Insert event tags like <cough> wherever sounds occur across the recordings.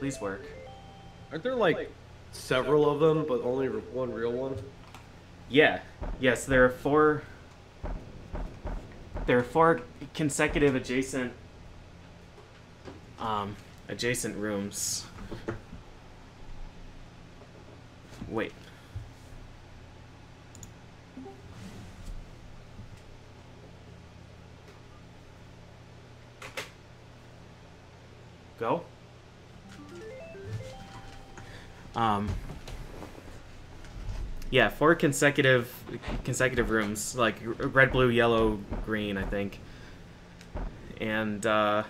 Please work. Aren't there like several of them, but only one real one? Yeah. Yes, there are four. There are four consecutive adjacent. Um, adjacent rooms. Wait. Um. Yeah, four consecutive consecutive rooms, like red, blue, yellow, green, I think. And uh,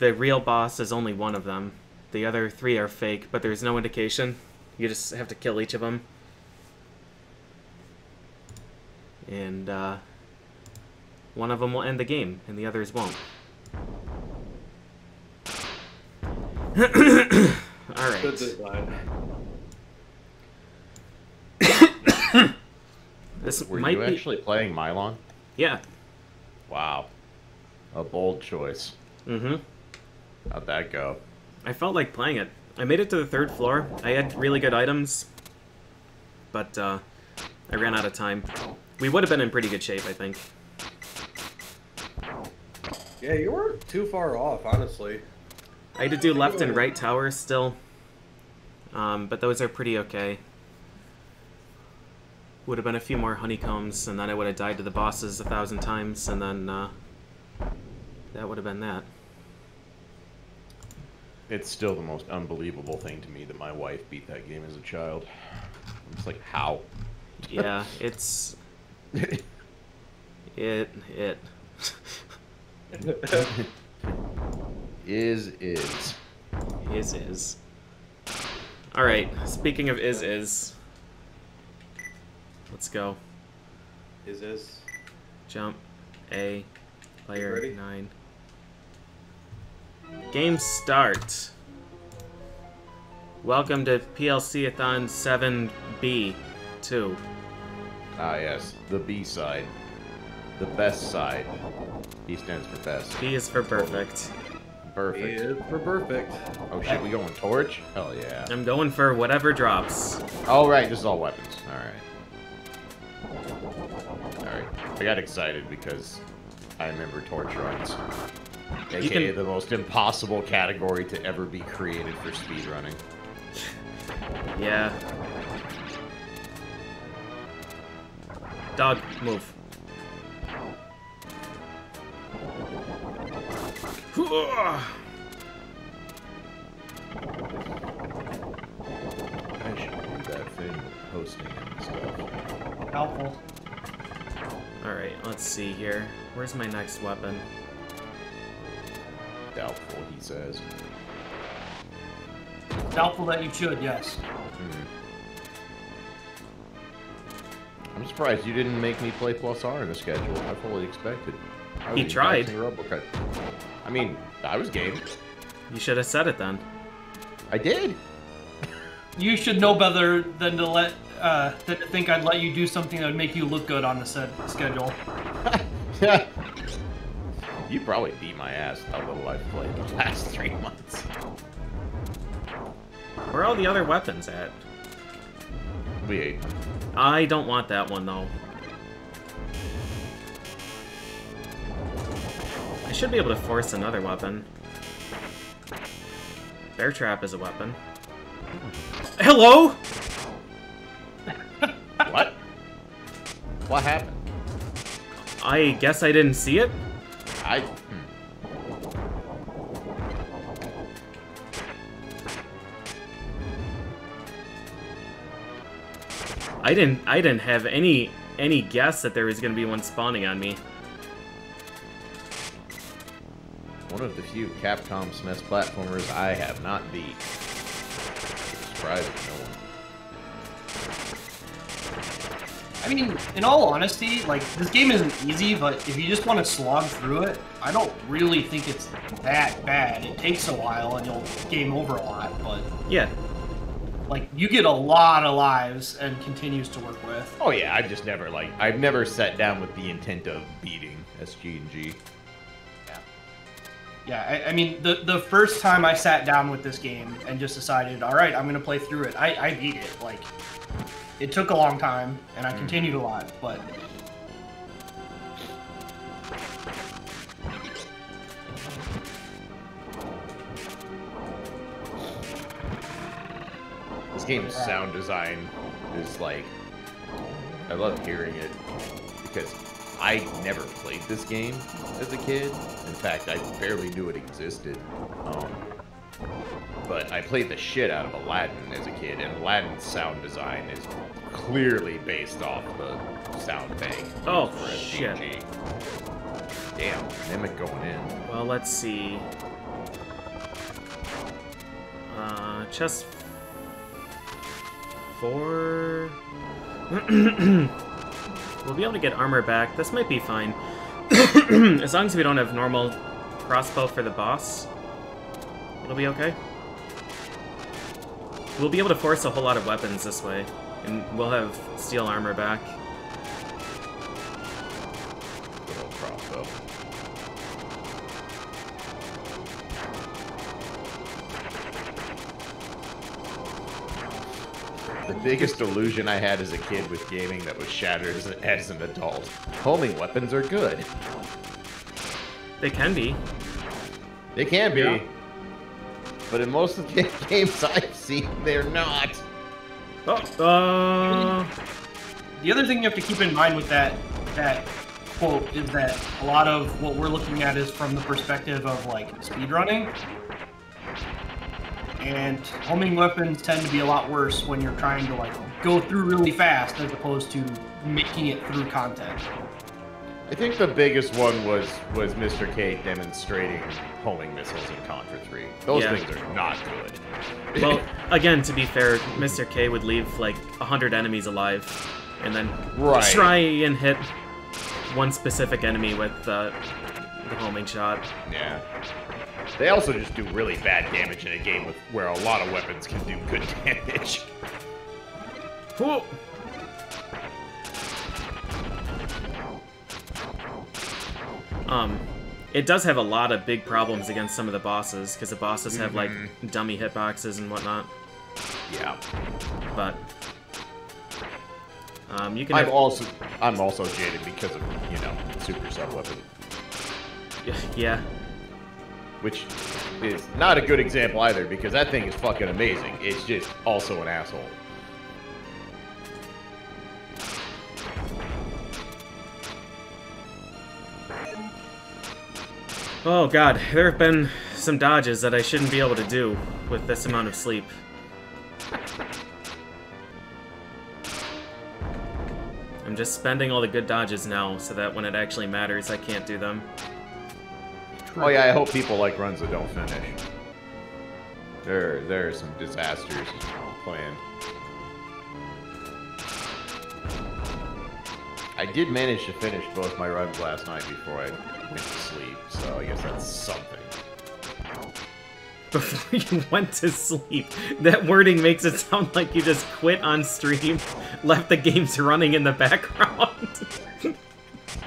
the real boss is only one of them. The other three are fake, but there's no indication. You just have to kill each of them. And uh, one of them will end the game, and the others won't. <clears throat> All right. Good design. <coughs> This Were might you be. actually playing Milon? Yeah. Wow. A bold choice. Mm-hmm. How'd that go? I felt like playing it. I made it to the third floor. I had really good items, but uh, I ran out of time. We would have been in pretty good shape, I think. Yeah, you weren't too far off, honestly. I had to do left and right towers still, um, but those are pretty okay. Would have been a few more honeycombs, and then I would have died to the bosses a thousand times, and then uh, that would have been that. It's still the most unbelievable thing to me that my wife beat that game as a child. I'm just like, how? Yeah, <laughs> it's it it. <laughs> is is. Is is. Alright, speaking of is is. Let's go. Is is. Jump. A. Player 9. Game start. Welcome to PLC-a-thon 7B 2. Ah, yes, the B side, the best side. B stands for best. B is for perfect. Perfect. Is for perfect. Oh shit, we going torch? Hell yeah. I'm going for whatever drops. Oh right, this is all weapons. All right. All right. I got excited because I remember torch runs, aka can- the most impossible category to ever be created for speedrunning. Yeah. Dog, move. See here. Where's my next weapon? Doubtful, he says. Doubtful that you should, yes. Hmm. I'm surprised you didn't make me play plus R in the schedule. I fully expected. I He tried. expecting. I mean, I was game. You should have said it then. I did. You should know better than to let uh, than to think I'd let you do something that would make you look good on the set schedule. <laughs> you probably beat my ass how little I've played the last three months. Where are all the other weapons at? We ate. I don't want that one though. I should be able to force another weapon. Bear trap is a weapon. Hello? What happened? I guess I didn't see it. I. Hmm. I didn't I didn't have any any guess that there was gonna be one spawning on me. One of the few Capcom SNES platformers I have not beat. Surprising no I mean, in all honesty, like this game isn't easy, but if you just want to slog through it, I don't really think it's that bad. It takes a while and you'll game over a lot, but Yeah. like you get a lot of lives and continues to work with. Oh yeah, I've just never like I've never sat down with the intent of beating SG and G. Yeah, I, I mean, the the first time I sat down with this game and just decided, all right, I'm gonna play through it. I, I beat it. Like, it took a long time, and I continued a lot, but This game's sound design is like, I love hearing it because I never played this game as a kid. In fact, I barely knew it existed. Um, but I played the shit out of Aladdin as a kid, and Aladdin's sound design is clearly based off the sound bank. Oh, shit. SDG. Damn, Mimic going in. Well, let's see. Uh, chest four. <clears throat> we'll be able to get armor back. This might be fine. <clears throat> as long as we don't have normal crossbow for the boss, it'll be okay. We'll be able to force a whole lot of weapons this way, and we'll have steel armor back. Good old crossbow. The biggest illusion I had as a kid with gaming that was shattered as an, as an adult. Homing weapons are good. They can be. They can be. Yeah. But in most of the <laughs> games I've seen, they're not. Oh, uh, The other thing you have to keep in mind with that that quote is that a lot of what we're looking at is from the perspective of like speedrunning. And homing weapons tend to be a lot worse when you're trying to like go through really fast as opposed to making it through content. I think the biggest one was was Mr. K demonstrating homing missiles in Contra 3. Those Yeah. things are not good. well, <laughs> again, to be fair, Mr. K would leave like a hundred enemies alive, and then Right. try and hit one specific enemy with uh, the homing shot. Yeah. They also just do really bad damage in a game with where a lot of weapons can do good <laughs> damage. Whoa. Um, it does have a lot of big problems against some of the bosses because the bosses have like dummy hitboxes and whatnot. Yeah. But um, you can. I'm have- also I'm also jaded because of, you know, super sub weapon, yeah. which is not a good example either because that thing is fucking amazing. It's just also an asshole. Oh god, there have been some dodges that I shouldn't be able to do with this amount of sleep. I'm just spending all the good dodges now so that when it actually matters, I can't do them. Oh yeah, I hope people like runs that don't finish. There there are some disasters planned. I did manage to finish both my runs last night before I went to sleep, so I guess that's something. Before <laughs> you went to sleep, that wording makes it sound like you just quit on stream, <laughs> left the games running in the background. <laughs>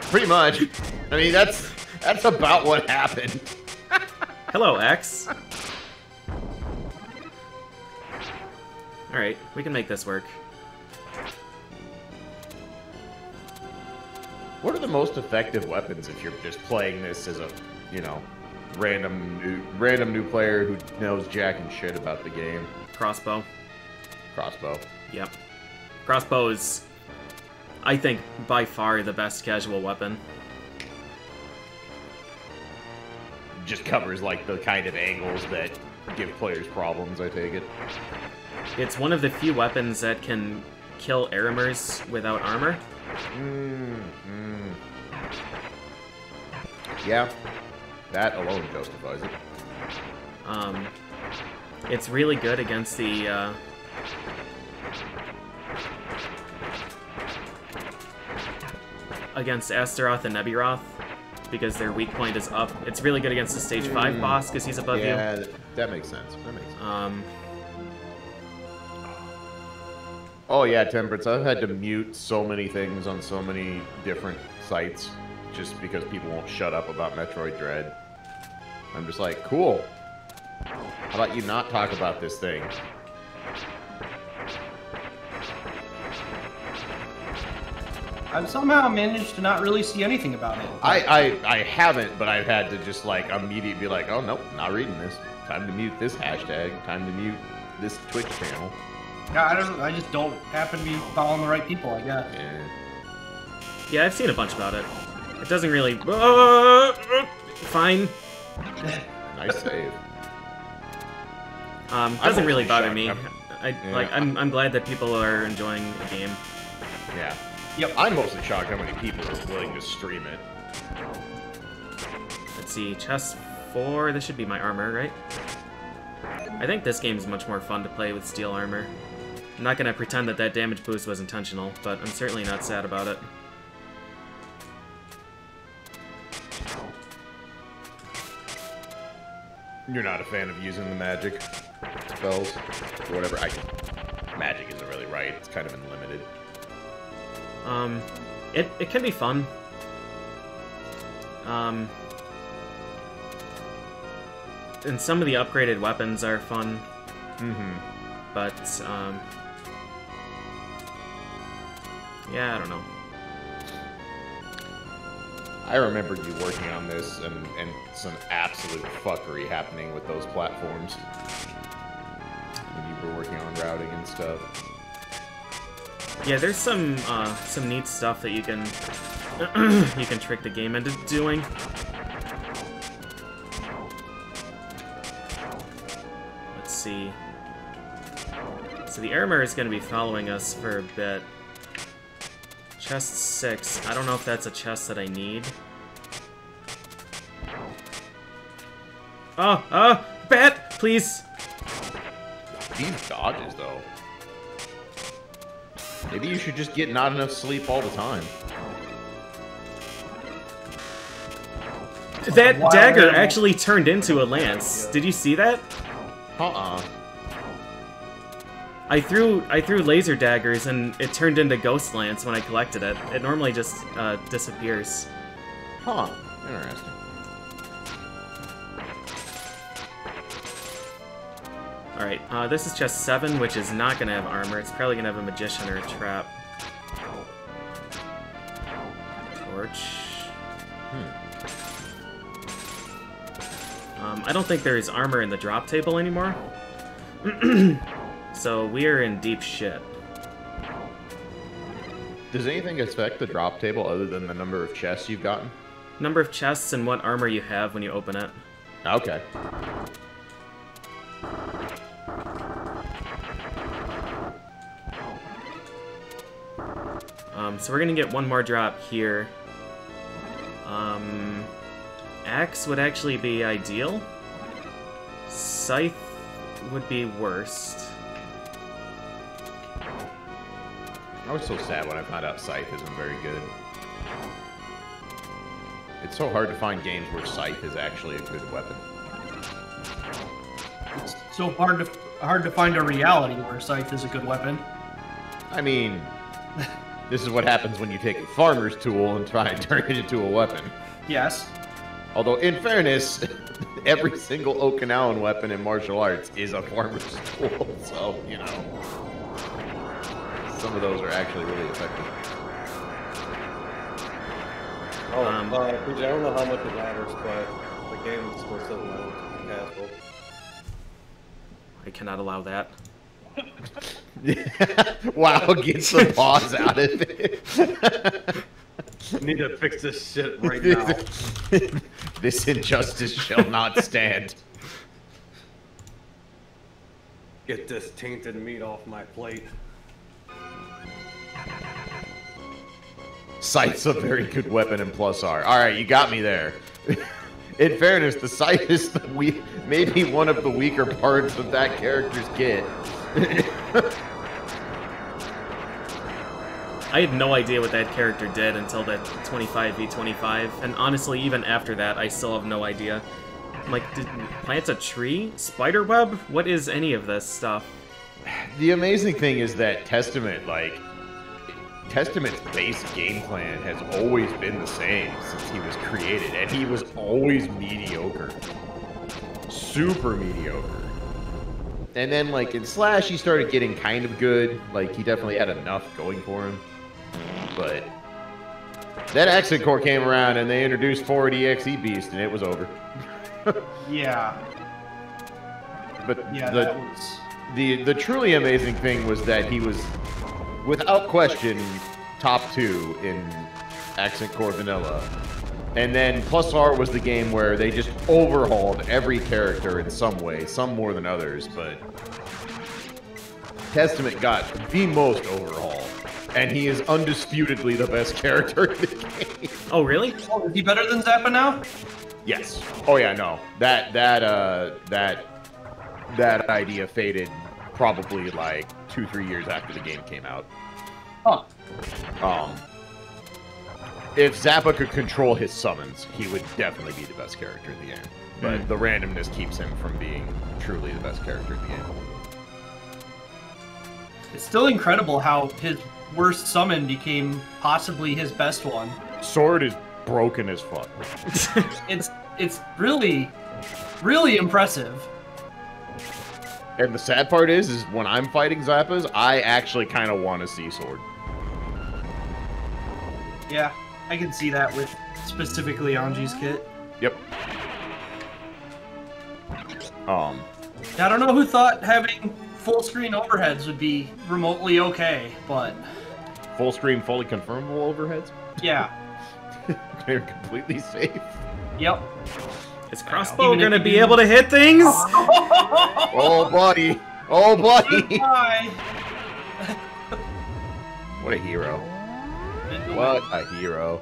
Pretty much. I mean that's that's about what happened. Hello, X. Alright, we can make this work. What are the most effective weapons if you're just playing this as a, you know, random new, random new player who knows jack and shit about the game? Crossbow. Crossbow. Yep. Crossbow is, I think, by far the best casual weapon. Just covers like the kind of angles that give players problems. I take it. It's one of the few weapons that can kill Arremers without armor. Mm, mm. Yeah, that alone justifies it. Um, it's really good against the, uh, against Astaroth and Nebiroth, because their weak point is up. It's really good against the stage 5 Mm. boss, because he's above you. yeah, that makes sense. That makes sense. Um, Oh yeah, Temperance. I've had to mute so many things on so many different sites just because people won't shut up about Metroid Dread. I'm just like, cool. How about you not talk about this thing? I've somehow managed to not really see anything about it. I, I, I haven't, but I've had to just like immediately be like, oh nope, not reading this. Time to mute this hashtag. Time to mute this Twitch channel. Yeah, I don't. I just don't happen to be following the right people. I guess. Yeah. Yeah, I've seen a bunch about it. It doesn't really. Uh, fine. <laughs> Nice save. Um, I'm doesn't really bother shocked. me. I'm- I Yeah. like. I'm. I'm glad that people are enjoying the game. Yeah. Yep. I'm mostly shocked how many people are willing to stream it. Let's see. Chest four. This should be my armor, right? I think this game is much more fun to play with steel armor. I'm not gonna pretend that that damage boost was intentional, but I'm certainly not sad about it. You're not a fan of using the magic spells or whatever. I magic isn't really right. It's kind of unlimited. Um, it, it can be fun. Um, and some of the upgraded weapons are fun, Mm-hmm. but, um, yeah, I don't know. I remember you working on this and, and some absolute fuckery happening with those platforms. When you were working on routing and stuff. Yeah, there's some, uh, some neat stuff that you can, <clears throat> you can trick the game into doing. Let's see. So the armor is going to be following us for a bit. Chest 6. I don't know if that's a chest that I need. Oh, oh, bat, please. These dodges, though. Maybe you should just get not enough sleep all the time. That dagger actually turned into a lance. Did you see that? Uh-uh. I threw I threw laser daggers and it turned into ghost lance when I collected it. It normally just uh, disappears. Huh. Interesting. All right, uh, this is chest seven, which is not gonna have armor. It's probably gonna have a magician or a trap. Torch. Um, I don't think there is armor in the drop table anymore. <clears throat> so we are in deep shit. Does anything affect the drop table other than the number of chests you've gotten? Number of chests and what armor you have when you open it. Okay. Um, so we're gonna get one more drop here. Um, axe would actually be ideal. Scythe would be worst. I was so sad when I found out Scythe isn't very good. It's so hard to find games where Scythe is actually a good weapon. It's so hard to hard to find a reality where scythe is a good weapon. I mean, this is what happens when you take a farmer's tool and try and turn it into a weapon. Yes. Although, in fairness, <laughs> every single Okinawan weapon in martial arts is a farmer's tool, <laughs> so, you know. Some of those are actually really effective. Oh, Um, uh, I don't know how much it matters, but the game still says my castle. I cannot allow that. <laughs> wow, gets the pause out of it. <laughs> Need to fix this shit right now. <laughs> this injustice shall not stand. Get this tainted meat off my plate. Scythe's a very good weapon in plus R. Alright, you got me there. <laughs> in fairness, the sight is the we maybe one of the weaker parts of that character's kit. <laughs> I had no idea what that character did until that 25v25, and honestly, even after that, I still have no idea. I'm like, did plants a tree? Spiderweb? What is any of this stuff? <sighs> the amazing thing is that Testament, like, Testament's base game plan has always been the same since he was created, and he was always mediocre. super mediocre. And then like in Slash, he started getting kind of good. Like he definitely had enough going for him. But then Accent Core came around and they introduced Forward EXE Beast, and it was over. <laughs> Yeah, But yeah, the was. the the truly amazing thing was that he was, without question, top two in Accent Core Vanilla. And then Plus R was the game where they just overhauled every character in some way, some more than others, but Testament got the most overhaul. And he is undisputedly the best <laughs> character in the game. Oh, really? Oh, is he better than Zappa now? Yes. Oh yeah, no. That that uh that that idea faded probably like two, three years after the game came out. Huh. Um if Zappa could control his summons, he would definitely be the best character in the game. But Hmm. the randomness keeps him from being truly the best character in the game. It's still incredible how his worst summon became possibly his best one. Sword is broken as fuck. <laughs> It's it's really, really impressive. And the sad part is, is when I'm fighting Zappas, I actually kind of want to see Sword. Yeah, I can see that with specifically Anji's kit. Yep. Um, I don't know who thought having full screen overheads would be remotely okay, but full screen, fully confirmable overheads. yeah. <laughs> They're completely safe. Yep. Is crossbow Even gonna be able to hit things? <laughs> Oh, buddy. Oh, buddy. <laughs> What a hero. What a hero.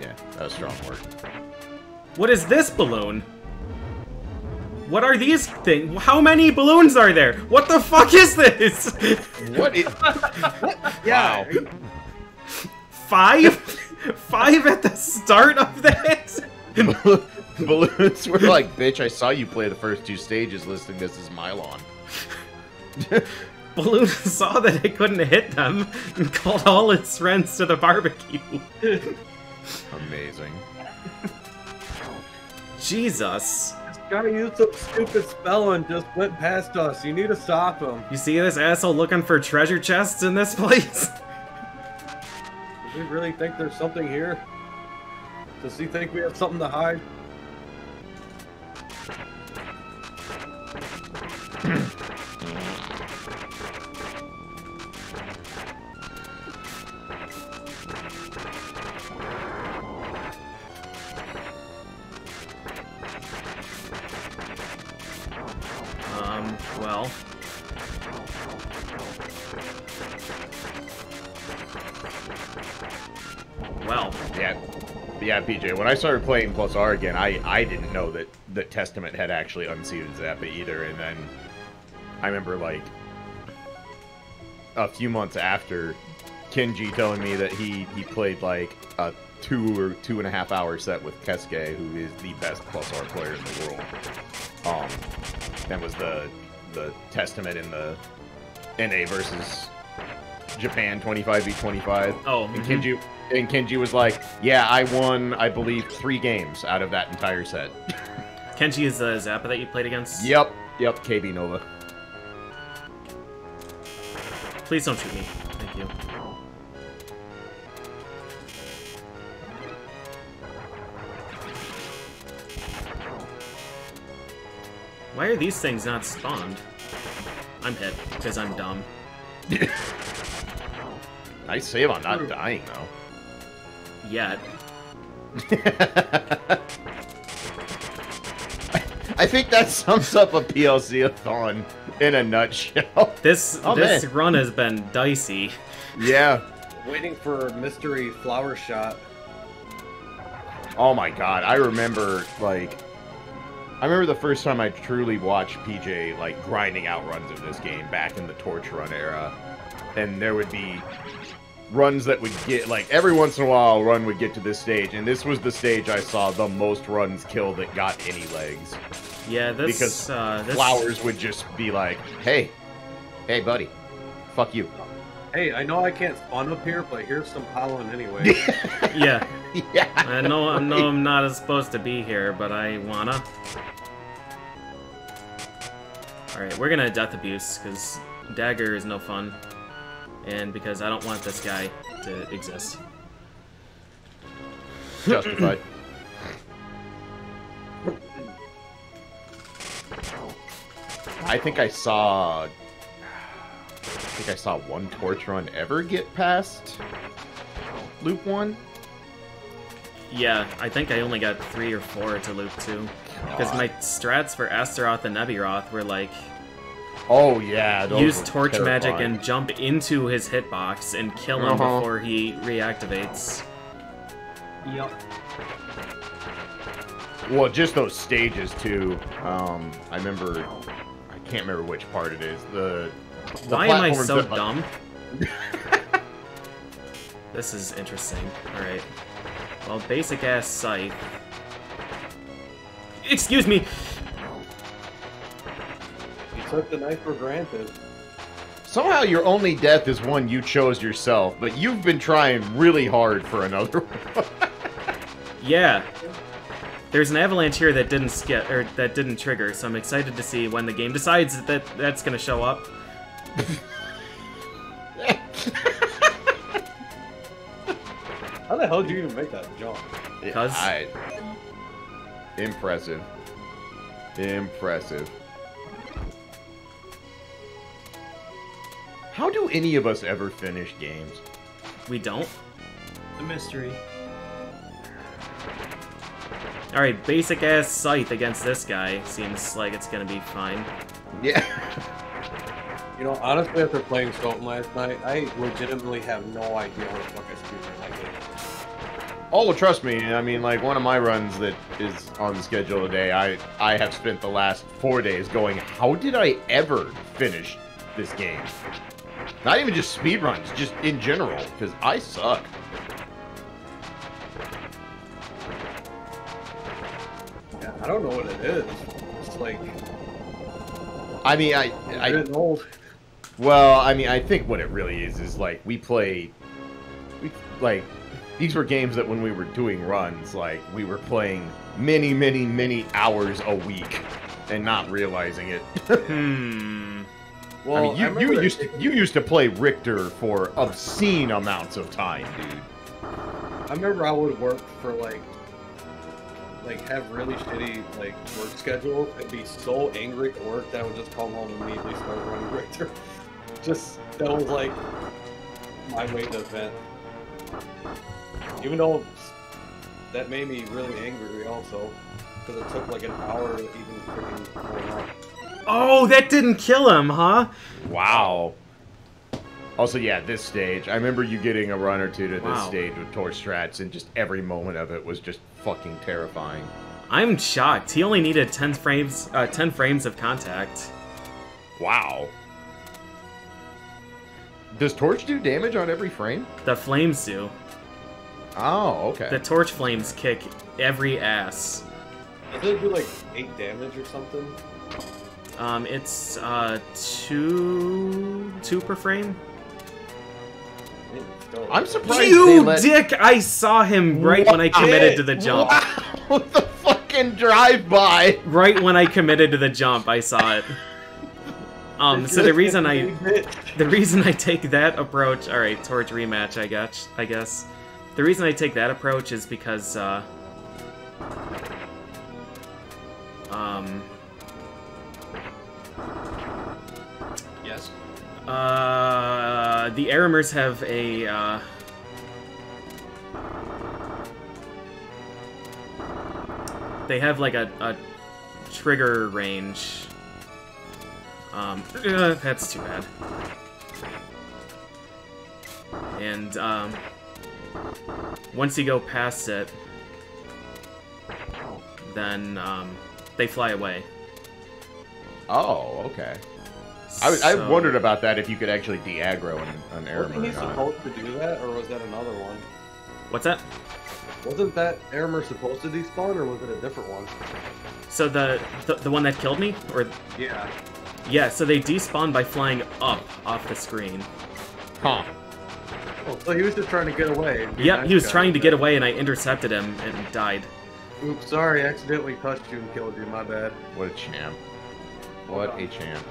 Yeah, that was strong work. What is this balloon? What are these things? How many balloons are there? What the fuck is this? What is... <laughs> Yeah. Wow. Five? Five at the start of this? <laughs> Balloons were like, bitch, I saw you play the first two stages listing this as Milon. <laughs> Balloon saw that it couldn't hit them and called all its friends to the barbecue. Amazing. Jesus. Guy used some stupid spell and just went past us. You need to stop him. You see this asshole looking for treasure chests in this <laughs> place? Does he really think there's something here? Does he think we have something to hide? When I started playing Plus R again, I I didn't know that that Testament had actually unseated Zappa either, and then I remember like a few months after Kenji telling me that he he played like a two or two and a half hour set with Keske, who is the best Plus R player in the world. Um, that was the the Testament in the NA versus Japan 25v25. Oh, and mhm. Kenji and Kenji was like, "Yeah, I won, I believe, three games out of that entire set." <laughs> Kenji is the Zappa that you played against? yep, yep, KB Nova. Please don't shoot me. Thank you. Why are these things not spawned? I'm hit, because I'm dumb. <laughs> Nice save on not dying though. Yet. <laughs> I think that sums up a PLC-a-thon in a nutshell. <laughs> This Oh, this man. run has been dicey. yeah. Waiting for mystery flower shot. Oh my god, I remember like I remember the first time I truly watched PJ like grinding out runs of this game back in the Torch Run era. And there would be runs that would get like every once in a while a run would get to this stage and this was the stage I saw the most runs killed that got any legs. Yeah, this Because uh, this Flowers would just be like, "Hey, hey buddy, fuck you." Hey, I know I can't spawn up here, but here's some pollen anyway. <laughs> Yeah, <laughs> yeah. I know, I know I'm not supposed to be here, but I wanna. Alright, we're gonna death abuse, because dagger is no fun. And because I don't want this guy to exist. Justified. <clears throat> I think I saw. I think I saw one torch run ever get past loop one. Yeah, I think I only got three or four to loop two. Because my strats for Astaroth and Nebiroth were like, Oh yeah, those use were torch magic and jump into his hitbox and kill him Uh-huh. before he reactivates. Yep. Well, just those stages too. Um, I remember. I can't remember which part it is. The. the Why am I so that- dumb? <laughs> this is interesting. Alright. Well, basic ass scythe. Excuse me! You took the knife for granted. Somehow your only death is one you chose yourself, but you've been trying really hard for another <laughs> one. Yeah. There's an avalanche here that didn't skip or that didn't trigger, so I'm excited to see when the game decides that that's gonna show up. <laughs> How the hell did you even make that jump? 'Cause- I- Impressive. Impressive. How do any of us ever finish games? We don't. The mystery. Alright, basic ass scythe against this guy seems like it's gonna be fine. Yeah. You know, honestly, after playing Soten last night, I legitimately have no idea what the fuck I speedrun that game. Oh, trust me. I mean, like one of my runs that is on the schedule today, I I have spent the last four days going, how did I ever finish this game? Not even just speed runs, just in general, because I suck. Yeah, I don't know what it is. It's like I mean, I I'm I getting old. Well, I mean, I think what it really is is like we play, we like these were games that when we were doing runs, like we were playing many, many, many hours a week and not realizing it. <laughs> Hmm. Well, I mean, you, remember you used to, you used to play Richter for obscene amounts of time, dude. I remember I would work for like, like have really shitty like work schedules and be so angry at work that I would just come home and immediately start running <laughs> Richter. Just that was like my way to vent. Even though that made me really angry also, because it took like an hour to even freaking. Oh, that didn't kill him, huh? Wow. Also, yeah, this stage. I remember you getting a run or two to this Wow. stage with Torch Strats, and just every moment of it was just fucking terrifying. I'm shocked. He only needed 10 frames, uh, 10 frames of contact. Wow. Does Torch do damage on every frame? The flames do. Oh, okay. The torch flames kick every ass. Does it do like eight damage or something? Um, it's uh two two per frame. I'm surprised they You let... dick! I saw him right when I committed to the jump. <laughs> Wow, the fucking drive-by. Right when I committed to the jump, I saw it. Um, so the reason I the reason I take that approach, all right, torch rematch, I guess. I guess the reason I take that approach is because uh, um, uh, the Arremers have a uh, they have like a, a trigger range. Um, uh, that's too bad. And um, once you go past it, then um, they fly away. Oh, okay. I, was- I wondered about that if you could actually de-aggro an, an Wasn't he supposed to do that, or was that another one? What's that? Wasn't that Arremer supposed to despawn, or was it a different one? So the, the the one that killed me, or Yeah. yeah, so they despawn by flying up off the screen. Huh. Oh, so he was just trying to get away. and be a Yeah, nice he was guy. trying to get away, and I intercepted him and died. Oops, sorry, I accidentally touched you and killed you. My bad. What a champ. What a champ.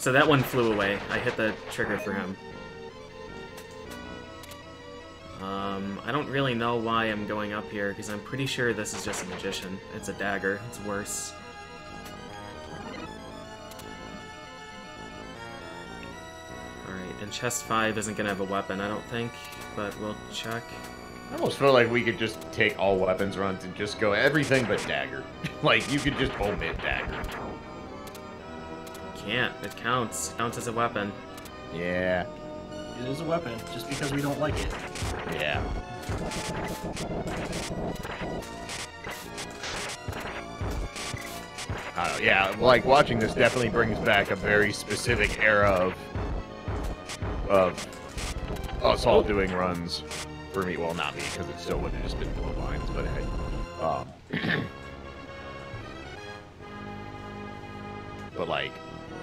So that one flew away. I hit the trigger for him. Um, I don't really know why I'm going up here, because I'm pretty sure this is just a magician. It's a dagger. It's worse. Alright, and chest 5 isn't gonna have a weapon, I don't think, but we'll check. I almost feel like we could just take all weapons runs and just go everything but dagger. <laughs> like, you could just omit dagger. Can't. It counts. Counts as a weapon. Yeah. It is a weapon, just because we don't like it. Yeah. I don't know, yeah, like watching this definitely brings back a very specific era of of us all doing runs for me. Well, not me, because it still would have just been bloodlines, but hey. Um, <clears throat> but like,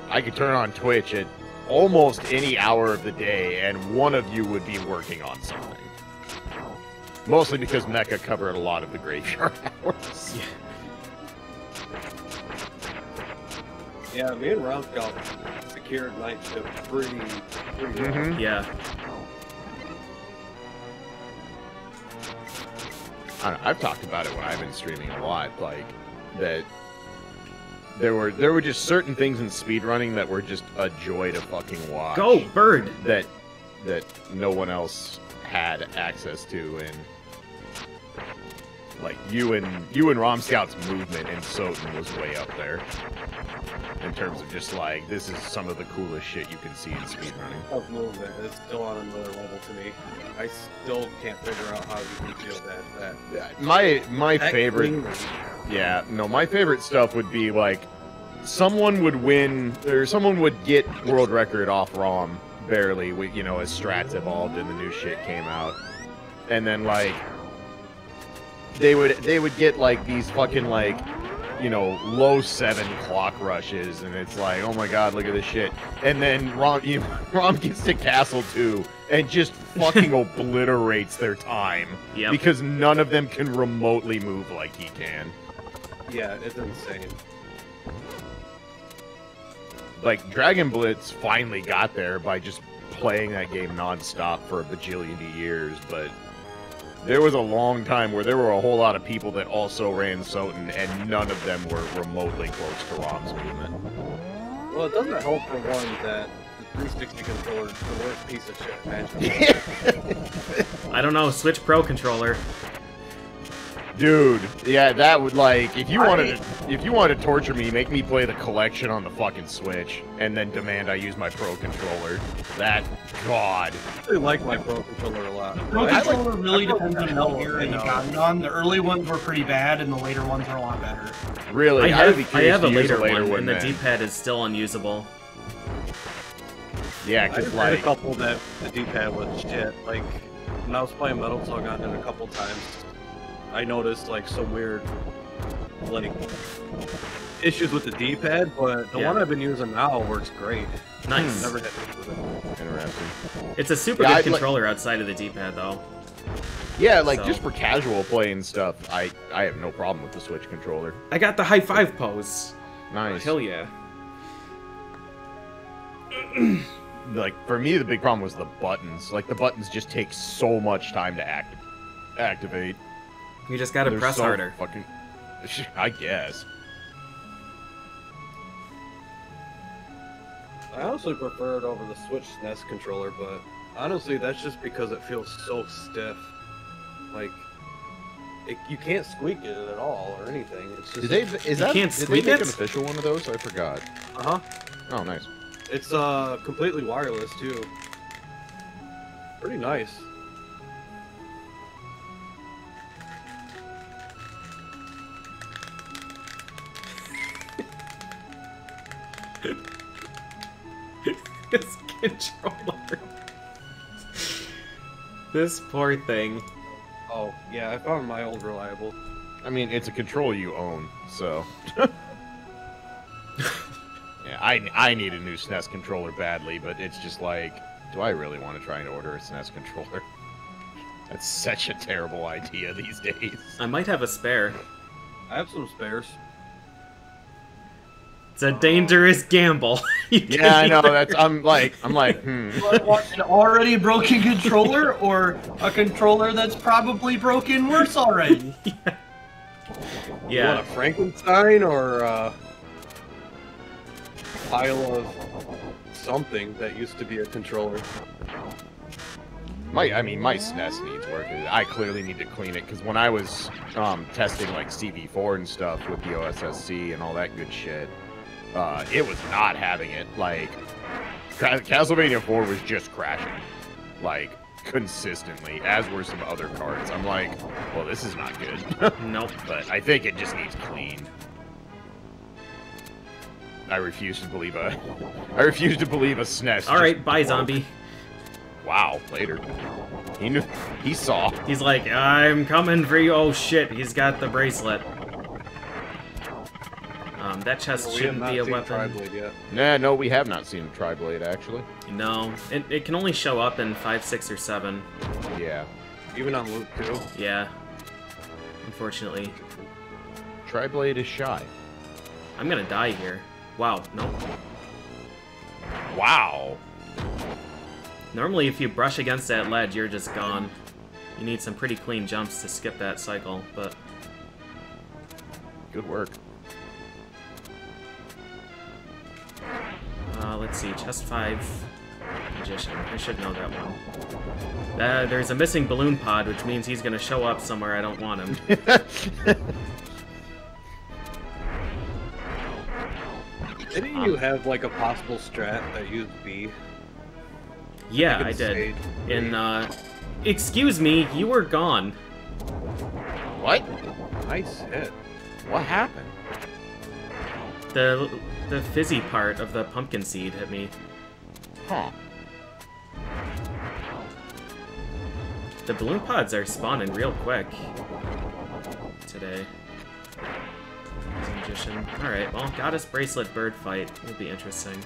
I could turn on Twitch at almost any hour of the day, and one of you would be working on something. Mostly because Mecha covered a lot of the graveyard <laughs> hours. Yeah, Yeah, me and Rom Scout secured night shift pretty, pretty well. Mhm. Yeah. I don't know, I've talked about it when I've been streaming a lot, like that there were there were just certain things in speedrunning that were just a joy to fucking watch. Go, bird! that that no one else had access to and like you and you and Rom Scout's movement in Soten was way up there in terms of just like this is some of the coolest shit you can see in speedrunning. Of movement is still on another level to me. I still can't figure out how you can feel that. That, My my that favorite Yeah, no, my favorite stuff would be like someone would win or someone would get world record off ROM barely, you know, as strats evolved and the new shit came out. And then like they would they would get like these fucking like you know low seven clock rushes and it's like oh my god look at this shit and then rom you, <laughs> rom gets to castle 2 and just fucking <laughs> obliterates their time Yep. because none of them can remotely move like he can Yeah, it's insane. like Dragon Blitz finally got there by just playing that game nonstop for a bajillion years, but there was a long time where there were a whole lot of people that also ran Soten, and none of them were remotely close to Rom's movement. Well, it doesn't help for one that the 360 controller is the worst piece of shit imaginable. <laughs> I don't know, Switch Pro controller. Dude, yeah, that would like if you I- wanted to, if you wanted to torture me, make me play the collection on the fucking Switch, and then demand I use my Pro controller. That God, I actually like my Pro controller a lot. Pro I like- controller really depends on the what hell era of you uh, it. got on. The early ones were pretty bad, and the later ones are a lot better. really, I would have, I have a to use later, later one, and the. D-pad is still unusable. Yeah, I because just had a like couple that the D-pad was shit. Like when I was playing Metal Slug on it a couple times, I noticed like some weird like issues with the D-pad, but the Yeah. one I've been using now works great. Nice. Never had issues with it. interesting. It's a super Yeah, good I'd like- controller outside of the D-pad, though. Yeah, like So- just for casual playing stuff, I I have no problem with the Switch controller. I got the high five pose. Nice. Hell yeah. <clears throat> Like for me, the big problem was the buttons. Like the buttons just take so much time to act activate. You just gotta They're press so harder. Fucking, <laughs> I guess. I honestly prefer it over the Switch SNES controller, but honestly, that's just because it feels so stiff. Like, it, you can't squeak it at all or anything. It's just Did they? Is that? can't did they make it? an official one of those? I forgot. Uh huh. Oh, nice. It's uh completely wireless too. Pretty nice. This controller. this poor thing. Oh yeah, I found my old reliable. I mean, it's a controller you own, so. <laughs> yeah, I, I need a new SNES controller badly, but it's just like, do I really want to try and order a SNES controller? That's such a terrible idea these days. I might have a spare. I have some spares. It's a dangerous gamble. <laughs> Yeah, I know. either- That's I'm like I'm like <laughs> hmm. You want an already broken controller or a controller that's probably broken worse already? <laughs> You want Yeah. a Frankenstein or a pile of something that used to be a controller? My I mean my SNES needs work. I clearly need to clean it because when I was um, testing like CV4 and stuff with the OSSC and all that good shit, uh, it was not having it. Like Ca- Castlevania 4 was just crashing, like consistently, as were some other cards. I'm like, well, this is not good. <laughs> Nope. but I think it just needs cleaned. I refuse to believe a. <laughs> I refuse to believe a SNES. All right, bye, zombie. Wow, later. He knew. He saw. He's like, I'm coming for you. Oh shit, he's got the bracelet. Um, that chest we have shouldn't not be a seen weapon. Yet. Nah, no, we have not seen a Tri-Blade, actually. No, it, it can only show up in 5, 6, or 7. Yeah. Even on Loop 2. Yeah. Unfortunately. Tri-Blade is shy. I'm gonna die here. Wow, no. Wow. Normally, if you brush against that ledge, you're just gone. You need some pretty clean jumps to skip that cycle, but Good work. Let's see. Chest 5, Magician. I should know that one. Uh, there's a missing balloon pod, which means he's gonna show up somewhere I don't want him. <laughs> Didn't Um, you have like a possible strat that used B? Yeah, Like I did. Stage In, uh... Excuse me, you were gone. What? Nice hit. What happened? The the fizzy part of the pumpkin seed hit me. Huh. The balloon pods are spawning real quick today. Magician. Alright, well, goddess bracelet bird fight will be interesting.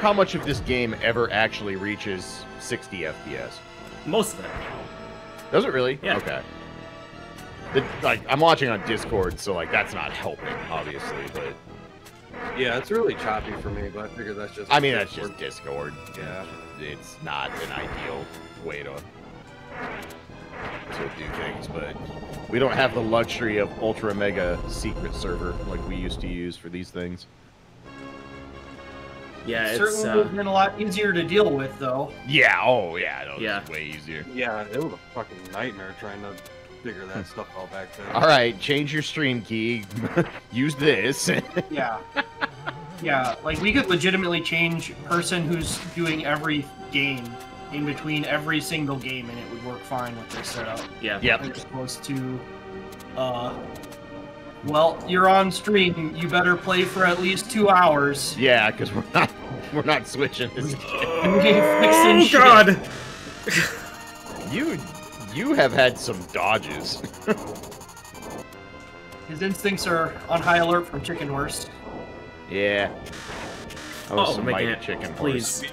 How much of this game ever actually reaches 60 FPS. Most of it. Does it really? Yeah. Okay. The, like, I'm watching on Discord, so like that's not helping, obviously. But Yeah, it's really choppy for me, but I figure that's just. I mean, that's just Discord. Yeah. It's not an ideal way to to do things, but we don't have the luxury of ultra mega secret server like we used to use for these things. Yeah, it's Certainly would have uh, been a lot easier to deal with, though. Yeah. Oh, yeah. No, Yeah. Way easier. Yeah, it was a fucking nightmare trying to figure that stuff out back then. All right, change your stream key. <laughs> Use this. <laughs> Yeah. Yeah, like we could legitimately change person who's doing every game in between every single game and it would work fine with this setup. yeah. yep. As opposed to uh well, you're on stream, you better play for at least two hours. Yeah, because we're not <laughs> we're not switching this. <laughs> You Oh god! You you have had some dodges. <laughs> His instincts are on high alert from chicken horse. yeah. That was Oh, some making mighty it, chicken please. horse.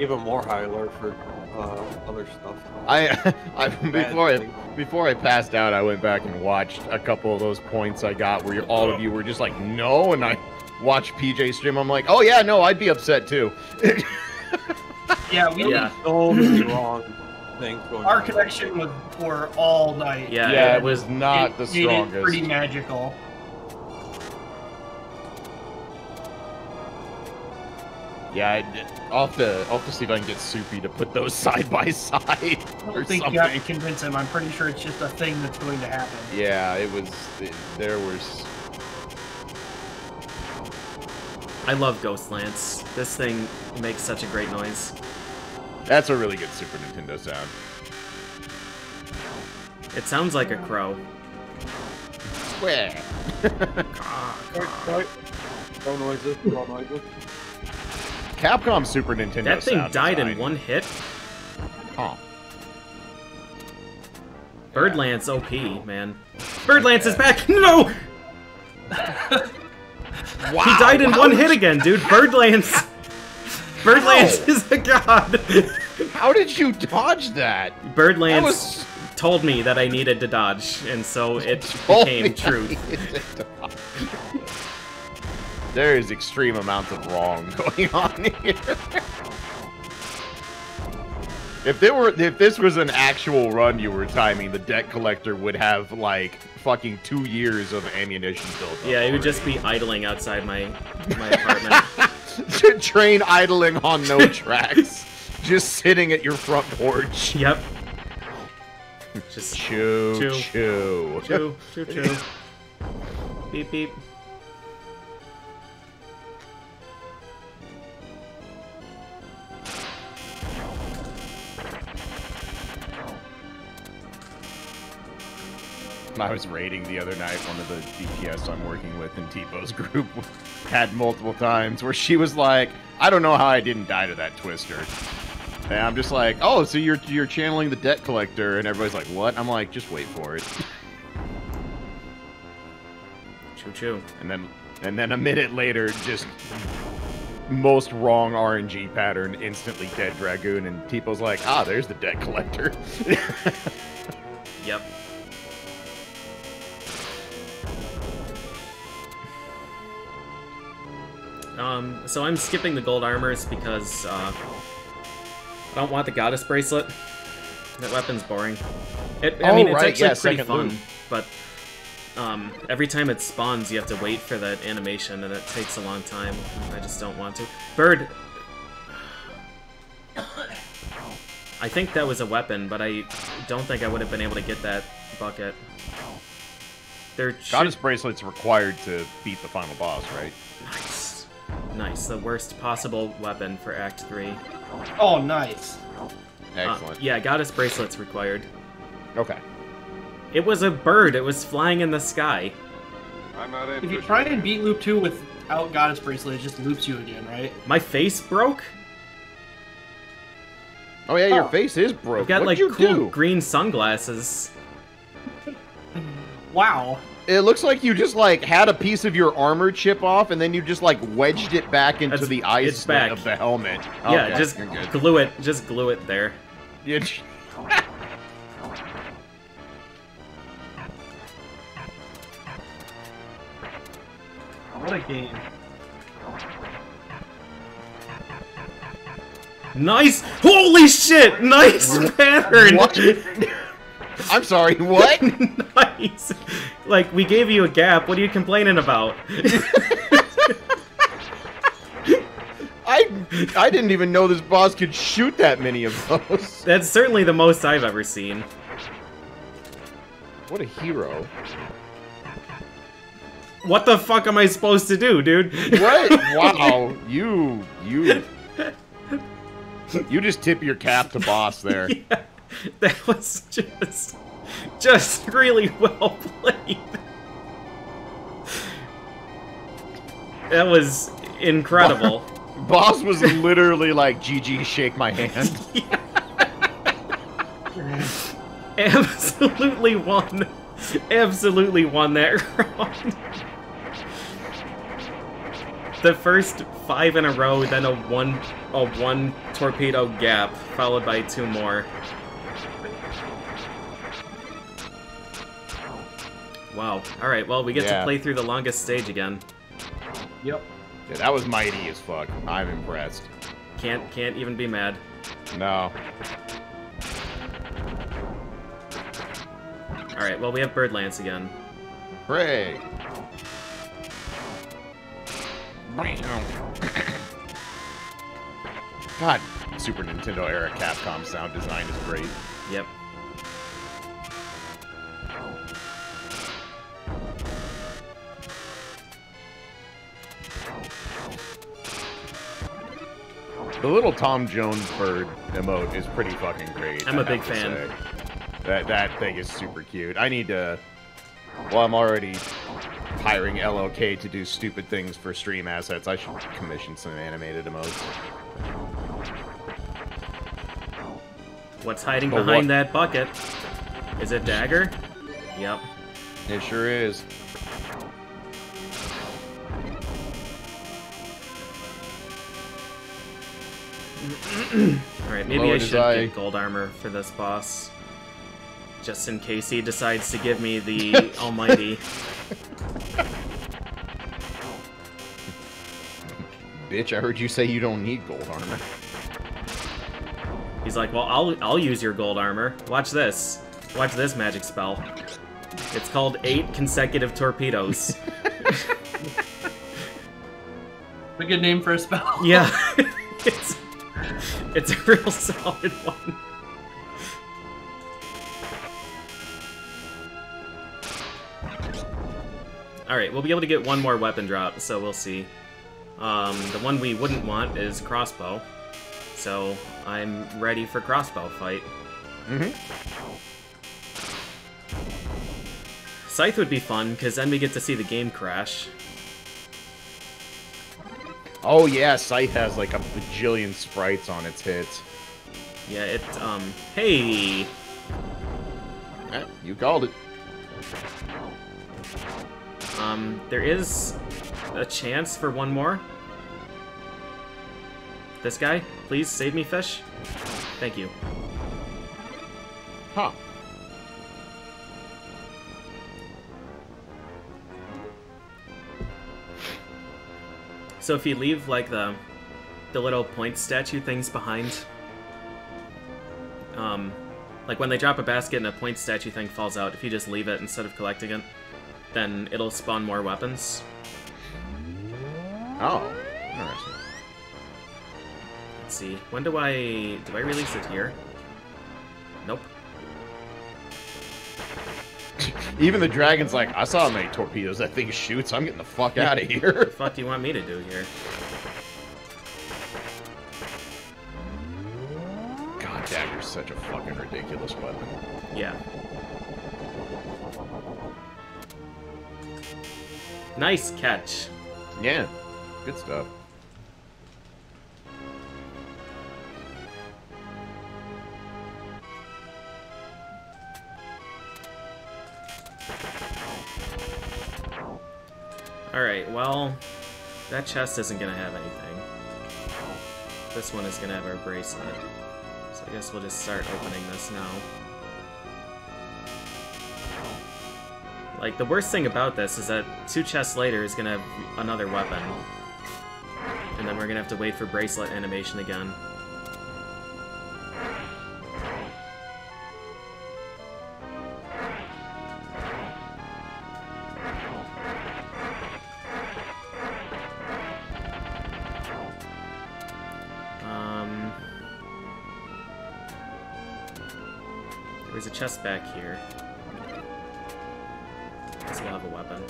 Even more high alert for uh, other stuff. I, <laughs> I before I before I passed out, I went back and watched a couple of those points I got where you- all of you were just like no, and I watched PJ stream. I'm like, oh yeah, no, I'd be upset too. <laughs> Yeah, we Yeah. So many <laughs> wrong things going our on. connection was for all night. Yeah, yeah, it it was not It the made it strongest. pretty magical. Yeah, I, I'll have to I'll have to see if I can get Soupy to put those <laughs> side by side I don't think something. you have to convince him. I'm pretty sure it's just a thing that's going to happen. Yeah, it was. It, there was. I love Ghost Lance. This thing makes such a great noise. That's a really good Super Nintendo sound. It sounds like a crow. Square. <laughs> Right, right. Throw noises, throw noises. Capcom Super Nintendo. That thing died in one hit. Huh. Birdlance OP, man. Birdlance is back! <laughs> No! <laughs> Wow, He died in one hit you- again, dude. Birdlance. <laughs> Birdlance is a god. How did you dodge that? That Birdlance was told me that I needed to dodge, and so it became truth. There is extreme amounts of wrong <laughs> going on here. If there were, if this was an actual run you were timing, the debt collector would have like fucking two years of ammunition built up. Yeah, he would just be idling outside my my <laughs> apartment. train idling on no <laughs> tracks, just sitting at your front porch. yep. Just Chew, Chew. chew. choo choo choo. beep beep. I was raiding the other night. One of the DPS I'm working with in Tipo's <laughs> group had multiple times where she was like, "I don't know how I didn't die to that twister." And I'm just like, "Oh, so you're you're channeling the debt collector?" And everybody's like, "What?" I'm like, "Just wait for it." Choo choo. And then and then a minute later, just most wrong RNG pattern, instantly dead dragoon, and Tipo's like, "Ah, there's the debt collector." <laughs> Yep. Um, so I'm skipping the gold armors because uh, I don't want the goddess bracelet. That weapon's boring. It, I Oh, mean, it's right, actually yeah, pretty fun, loot. but um, every time it spawns, you have to wait for that animation, and it takes a long time. I just don't want to. Bird. I think that was a weapon, but I don't think I would have been able to get that bucket. There should... Goddess bracelet's required to beat the final boss, right? Nice. Nice. The worst possible weapon for Act 3. Oh, nice. Uh, Excellent. yeah, Goddess Bracelet's required. Okay. It was a bird. It was flying in the sky. I'm not If you try and beat Loop 2 without Goddess Bracelet, it just loops you again, right? My face broke? Oh yeah, your Oh. face is broke. I've got, What'd like, you cool do? green sunglasses. <laughs> Wow. It looks like you just like had a piece of your armor chip off, and then you just like wedged it back into That's- the eye it's back. of the helmet. yeah, Okay, just glue it. Just glue it there. You j- What a game. Nice! Holy shit! Nice pattern! <laughs> <laughs> I'm sorry. What? <laughs> nice! Like, we gave you a gap. What are you complaining about? <laughs> I I didn't even know this boss could shoot that many of those. That's certainly the most I've ever seen. What a hero. What the fuck am I supposed to do, dude? What? wow. You you you just tip your cap to boss there. yeah, <laughs> that was just, just really well played. That was incredible. <laughs> Boss was literally like, GG, shake my hand. <laughs> Absolutely won. Absolutely won that round. The first five in a row, then a one, a one torpedo gap, followed by two more. Wow. All right. Well, we get Yeah. to play through the longest stage again. Yep. Yeah, that was mighty as fuck. I'm impressed. Can't can't even be mad. No. All right. Well, we have Bird Lance again. Hooray. God, Super Nintendo era Capcom sound design is great. Yep. The little Tom Jones bird emote is pretty fucking great. I'm a a big fan. That that thing is super cute. I need to. Well, I'm already hiring LOK to do stupid things for stream assets. I should commission some animated emotes. What's hiding But behind what- that bucket? Is it dagger? Yep. It sure is. Alright, maybe I should eye. get gold armor for this boss. Just in case he decides to give me the <laughs> almighty. Bitch, I heard you say you don't need gold armor. He's like, well, I'll, I'll use your gold armor. Watch this. Watch this magic spell. It's called eight consecutive torpedoes. <laughs> A good name for a spell. yeah. <laughs> it's, it's a real solid one. Alright, we'll be able to get one more weapon drop, so we'll see. Um, the one we wouldn't want is crossbow. So, I'm ready for crossbow fight. Mm-hmm. Scythe would be fun, because then we get to see the game crash. Oh yeah, Scythe has like a bajillion sprites on its hits. Yeah, it, um, hey! Eh, you called it. Um, there is a chance for one more. This guy, please save me, fish. Thank you. Huh. So if you leave like the the little point statue things behind, um, like when they drop a basket and a point statue thing falls out, if you just leave it instead of collecting it, then it'll spawn more weapons. Oh. Interesting. Let's see. When do I do I release it here? Even the dragon's like, I saw how many torpedoes that thing shoots. I'm getting the fuck out of here. What the fuck do you want me to do here? God, dagger's such a fucking ridiculous weapon. Yeah. Nice catch. Yeah, good stuff. Alright, well, that chest isn't gonna have anything. This one is gonna have our bracelet. So I guess we'll just start opening this now. Like, the worst thing about this is that two chests later is gonna have another weapon. And then we're gonna have to wait for bracelet animation again. There's a chest back here. Guess we'll have a weapon.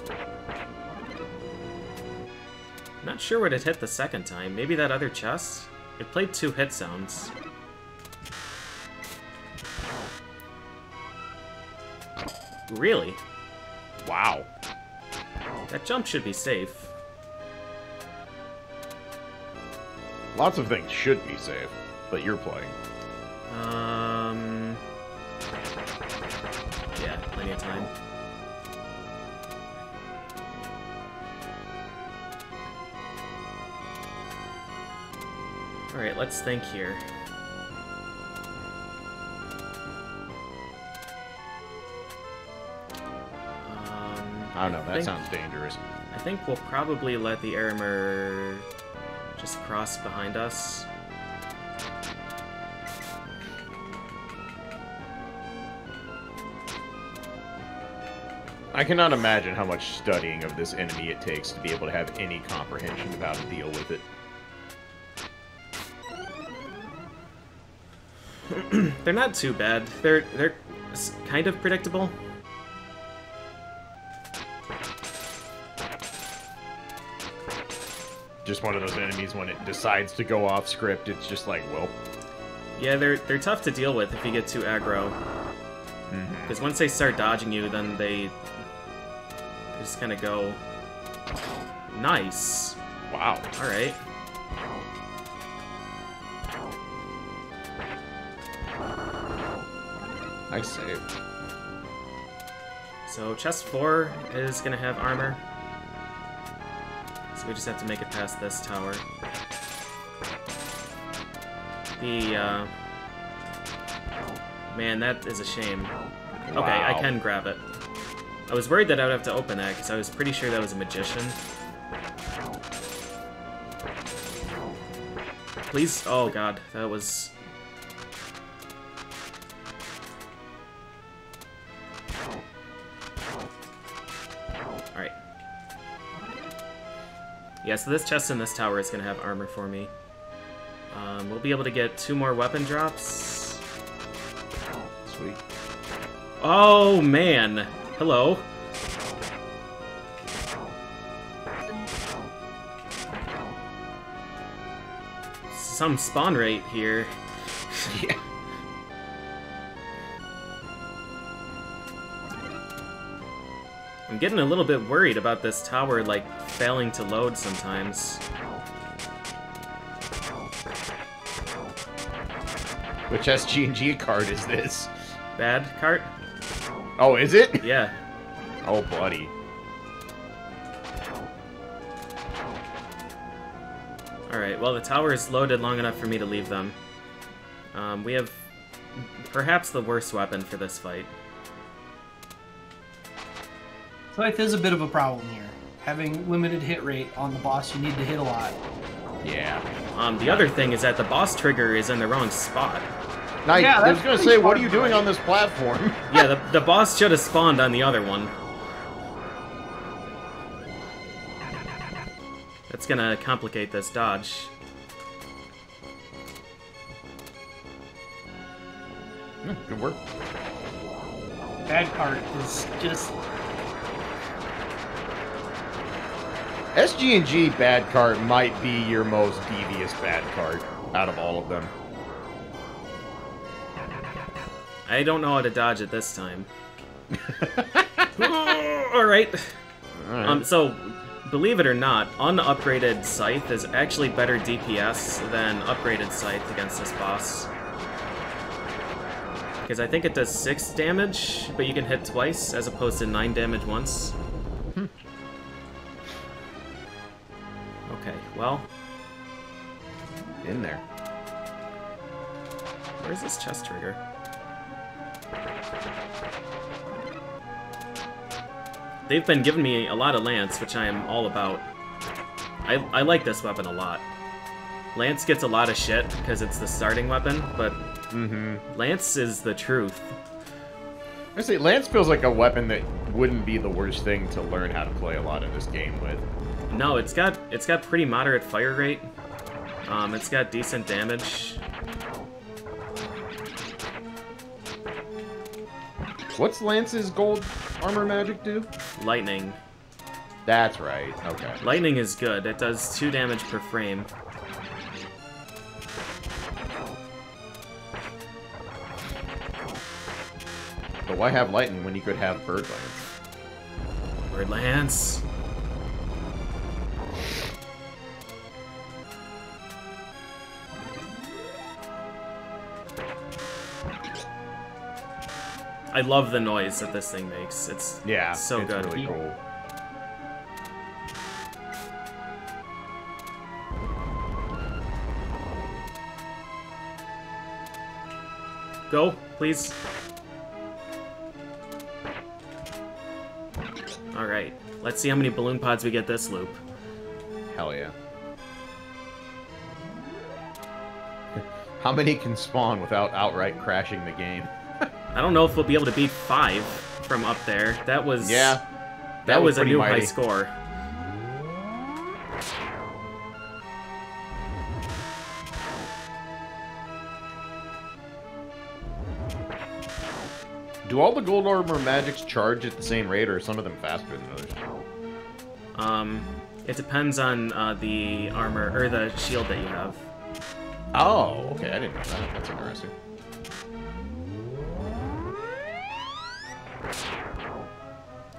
Not sure what it hit the second time. Maybe that other chest? It played two hit sounds. Really? Wow. That jump should be safe. Lots of things should be safe, but you're playing. Alright, let's think here. Um, I don't know, that think- sounds dangerous. I think we'll probably let the Arremer just cross behind us. I cannot imagine how much studying of this enemy it takes to be able to have any comprehension of how to deal with it. <clears throat> They're not too bad. They're they're kind of predictable. Just one of those enemies when it decides to go off script, it's just like, well, Yeah, they're they're tough to deal with if you get too aggro. Mm-hmm. Because once they start dodging you, then they Just gonna go. Nice. Wow. All right. Nice save. So chest four is gonna have armor. So we just have to make it past this tower. The uh, man, that is a shame. Okay, I can grab it. I was worried that I would have to open that because I was pretty sure that was a magician. Please, oh god, that was. Yeah, so this chest in this tower is going to have armor for me. Um, we'll be able to get two more weapon drops. Sweet. Oh, man. Hello. Some spawn rate here. <laughs> Yeah. I'm getting a little bit worried about this tower, like, failing to load sometimes. Which SG&G card is this? Bad cart? Oh, is it? Yeah. Oh, buddy. Alright, well, the tower is loaded long enough for me to leave them. Um, we have perhaps the worst weapon for this fight. Scythe is a bit of a problem here. Having limited hit rate on the boss, you need to hit a lot. Yeah. Um, the other thing is that the boss trigger is in the wrong spot. Now, Yeah, I was gonna say, what are you doing on this platform? <laughs> Yeah, the, the boss should have spawned on the other one. That's gonna complicate this dodge. Hmm, Good work. Bad part is just SG&G bad card might be your most devious bad card out of all of them. I don't know how to dodge it this time. <laughs> Alright. Alright. Um, so, believe it or not, unupgraded Scythe is actually better DPS than upgraded Scythe against this boss. Because I think it does 6 damage, but you can hit twice, as opposed to 9 damage once. Well, In there. where's this chest trigger? They've been giving me a lot of Lance, which I am all about. I, I like this weapon a lot. Lance gets a lot of shit because it's the starting weapon, but Mm-hmm. Lance is the truth. I say Lance feels like a weapon that wouldn't be the worst thing to learn how to play a lot of this game with. No, it's got it's got pretty moderate fire rate. Um, it's got decent damage. What's Lance's gold armor magic do? Lightning. That's right. Okay. Lightning is good. It does two damage per frame. But why have lightning when you could have bird lance? Bird Lance. I love the noise that this thing makes. It's Yeah. so it's good. really cool. Go, please. Alright, let's see how many balloon pods we get this loop. Hell yeah. <laughs> How many can spawn without outright crashing the game? I don't know if we'll be able to beat five from up there. That was Yeah. that, was, a new mighty. high score. Do all the gold armor magics charge at the same rate, or are some of them faster than others? Um, it depends on uh, the armor or the shield that you have. Oh, okay. I didn't know that. That's interesting.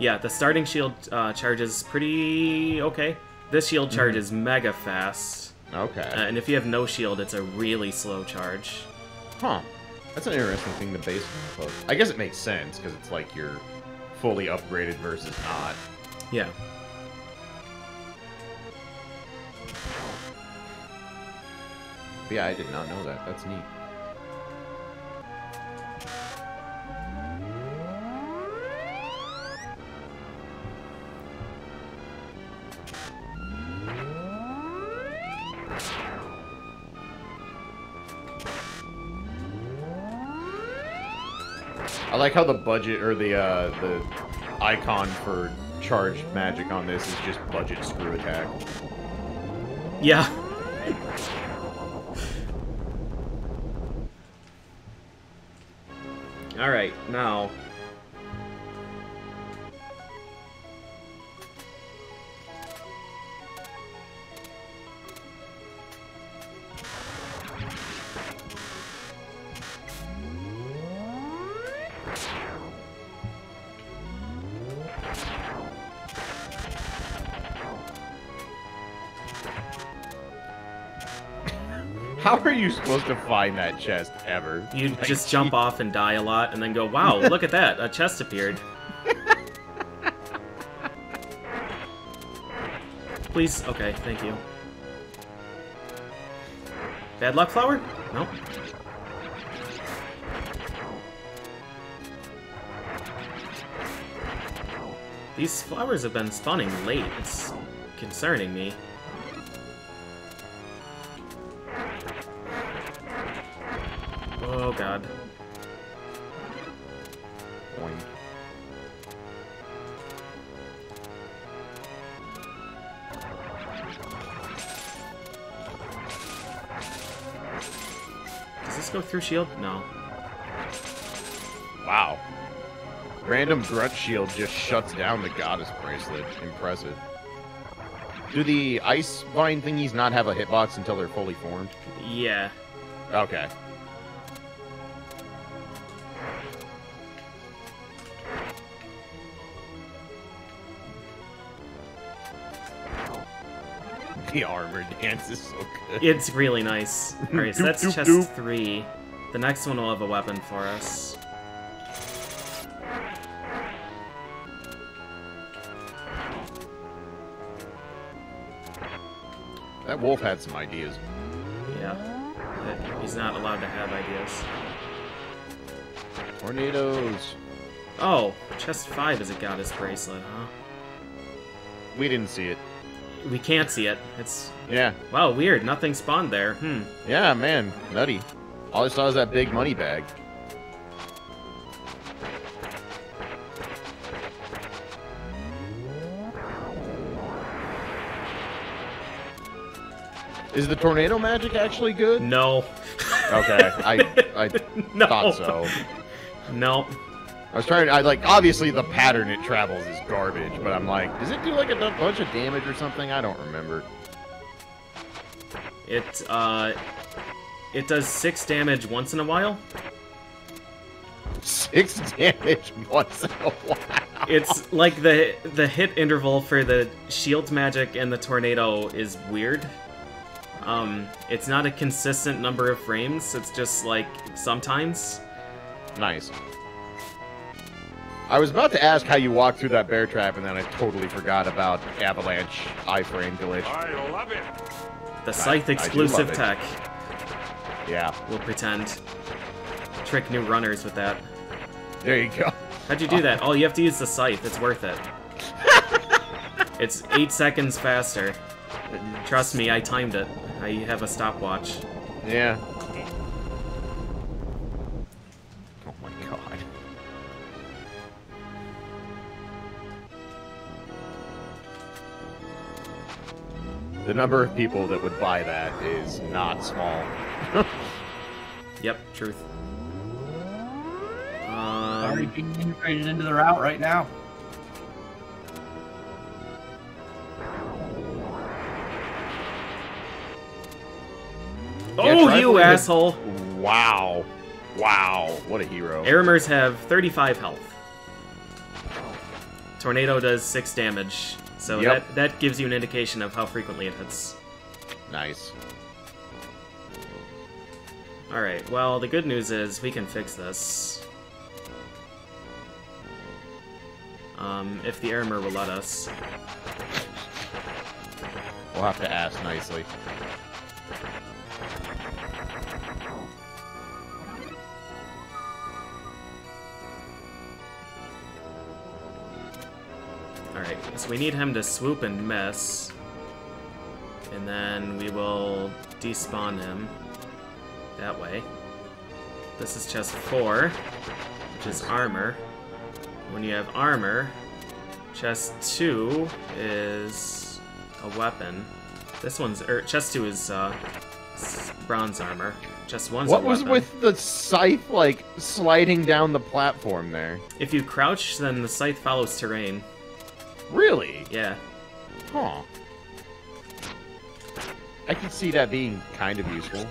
Yeah, the starting shield uh, charges pretty okay. This shield charges mega fast, Okay. uh, and if you have no shield, it's a really slow charge. Huh. That's an interesting thing to base off of. I guess it makes sense, because it's like you're fully upgraded versus not. Yeah. But yeah, I did not know that. That's neat. Like how the budget or the uh, the icon for charged magic on this is just budget screw attack. Yeah. Alright, now. How are you supposed to find that chest ever? You Like, just jump <laughs> off and die a lot, and then go, wow, look at that, a chest appeared. Please, okay, thank you. Bad luck flower? Nope. These flowers have been spawning late. It's concerning me. Oh god. Boing. Does this go through shield? No. Random grunt shield just shuts down the goddess bracelet. Impressive. Do the ice vine thingies not have a hitbox until they're fully formed? Yeah. Okay. The armor dance is so good. It's really nice. Alright, so that's doop, chest doop. three. The next one will have a weapon for us. Wolf had some ideas. Yeah. He's not allowed to have ideas. Tornadoes. Oh, chest five is a goddess bracelet, huh? We didn't see it. We can't see it. It's Yeah. wow, weird. Nothing spawned there. Hmm. Yeah, man. Nutty. All I saw is that big money bag. Is the tornado magic actually good? No. Okay, I I <laughs> No. thought so. No. I was trying. I like obviously the pattern it travels is garbage, but I'm like, does it do like a bunch of damage or something? I don't remember. It uh, it does six damage once in a while. Six <laughs> damage once in a while. It's like the the hit interval for the shield magic and the tornado is weird. Um, it's not a consistent number of frames. It's just like sometimes. Nice. I was about to ask how you walked through that bear trap, and then I totally forgot about avalanche iframe glitch. I love it. The scythe I do exclusive love it. tech. Yeah, We'll pretend. Trick new runners with that. there you go. How'd you do that? Oh, you have to use the scythe. It's worth it. <laughs> it's eight seconds faster. Trust me, I timed it. I have a stopwatch. Yeah. Oh my god. The number of people that would buy that is not small. <laughs> Yep, truth. Already Um, being integrated into the route right now. Oh, you asshole! Wow. Wow. What a hero. Arremers have 35 health. Tornado does six damage, so Yep. that that gives you an indication of how frequently it hits. Nice. All right. Well, the good news is we can fix this. Um, if the armor will let us. We'll have to ask nicely. So we need him to swoop and miss. And then we will despawn him that way. This is chest 4, which is armor. When you have armor, chest 2 is a weapon. This one's, er, chest 2 is uh, bronze armor. Chest 1's What was with the scythe, like, sliding down the platform there? If you crouch, then the scythe follows terrain. Really? Yeah. Huh. I can see that being kind of useful.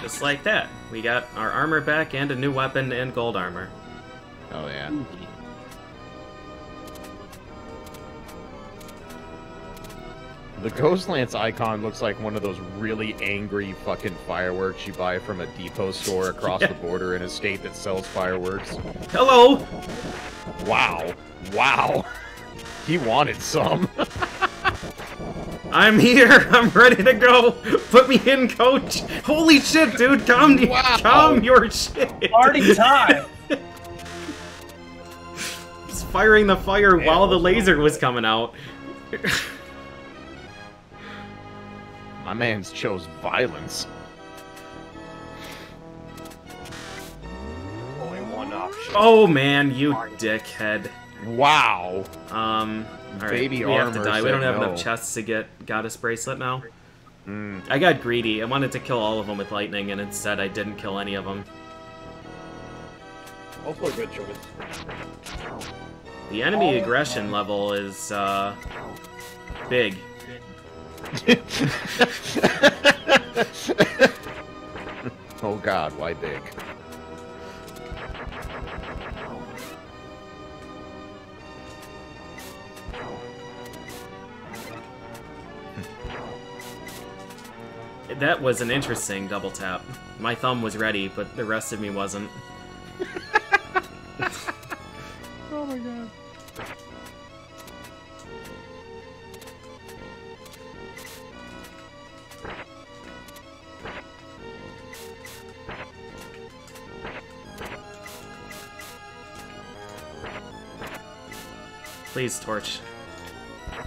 Just like that. We got our armor back and a new weapon and gold armor. Oh, yeah. The Ghost Lance icon looks like one of those really angry fucking fireworks you buy from a depot store across <laughs> Yeah. the border in a state that sells fireworks. Hello! Wow. Wow. He wanted some. <laughs> I'm here! <laughs> I'm ready to go! Put me in, coach! Holy shit, dude! Calm, Wow. calm your shit! Party time! He's firing the fire while the laser was coming out. My man's chose violence. Only one option. Oh man, you dickhead. Wow. Um, alright, Baby we have to die. We don't have no. enough chests to get Goddess Bracelet now. Mm. I got greedy. I wanted to kill all of them with lightning, and instead I didn't kill any of them. Also a good choice. The enemy aggression level is, uh, big. <laughs> oh god, why big? That was an interesting double tap. My thumb was ready, but the rest of me wasn't. <laughs> Oh my god. Please, Torch.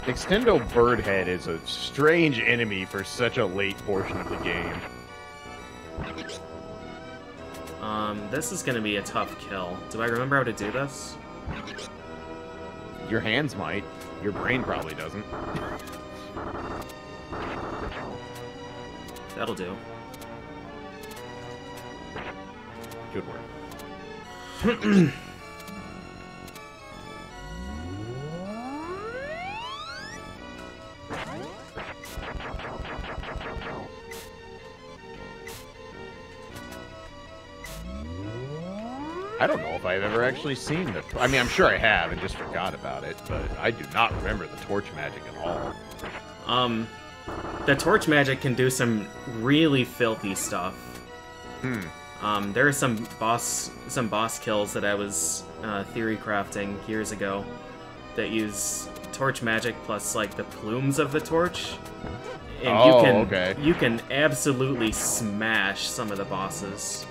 Extendo Birdhead is a strange enemy for such a late portion of the game. Um, this is gonna be a tough kill. Do I remember how to do this? Your hands might. Your brain probably doesn't. That'll do. Good work. <clears throat> I don't know if I've ever actually seen the. I mean, I'm sure I have and just forgot about it, but I do not remember the torch magic at all. Um, the torch magic can do some really filthy stuff. Hmm. Um, there are some boss some boss kills that I was uh, theory crafting years ago that use torch magic plus like the plumes of the torch, and you Oh, can okay. you can absolutely smash some of the bosses.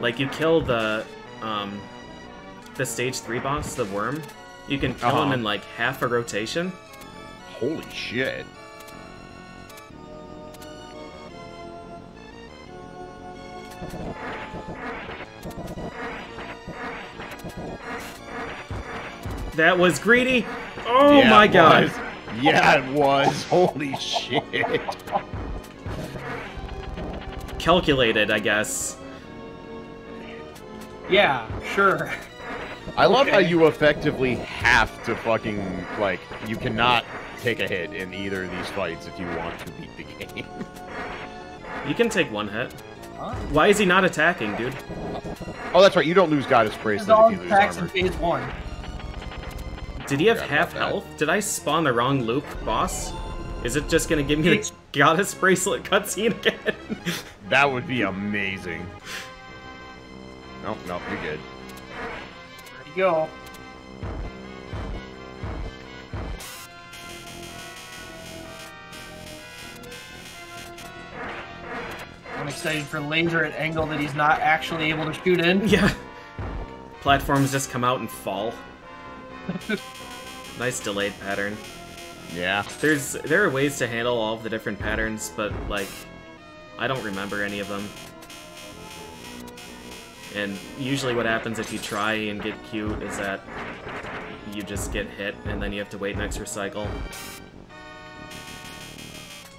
Like you kill the um, the stage three boss, the worm. You can kill him Uh-huh. in like half a rotation. Holy shit. That was greedy. Oh Yeah, my god. was. Yeah, it was. Holy shit. Calculated, I guess. Yeah, sure. I love how you effectively have to fucking like you cannot take a hit in either of these fights if you want to beat the <laughs> game. You can take one hit. Huh? Why is he not attacking, dude? Oh, that's right. You don't lose Goddess It's Bracelet all if you lose attacks in armor. phase one. Did he have half health? Did I spawn the wrong loop, boss? Is it just gonna give me the goddess bracelet cutscene <laughs> again? That would be amazing. Nope, nope, you're good. There you go. I'm excited for laser at angle that he's not actually able to shoot in. <laughs> yeah. Platforms just come out and fall. <laughs> nice delayed pattern. Yeah. There's there are ways to handle all of the different patterns, but like I don't remember any of them. And usually what happens if you try and get cute is that you just get hit and then you have to wait an extra cycle.